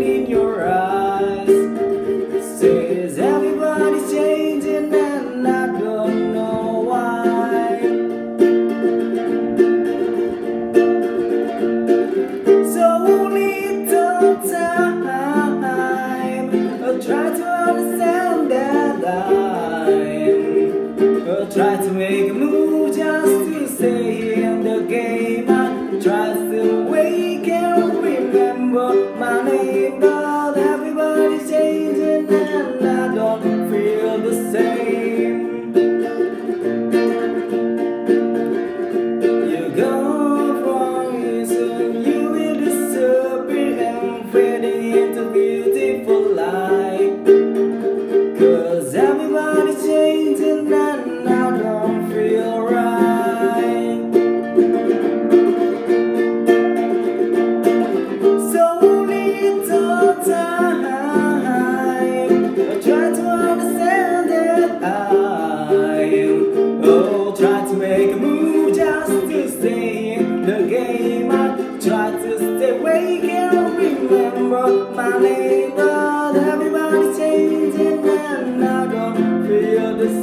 in your eyes. Says everybody's changing and I don't know why. So time try to understand night.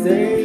Senhor.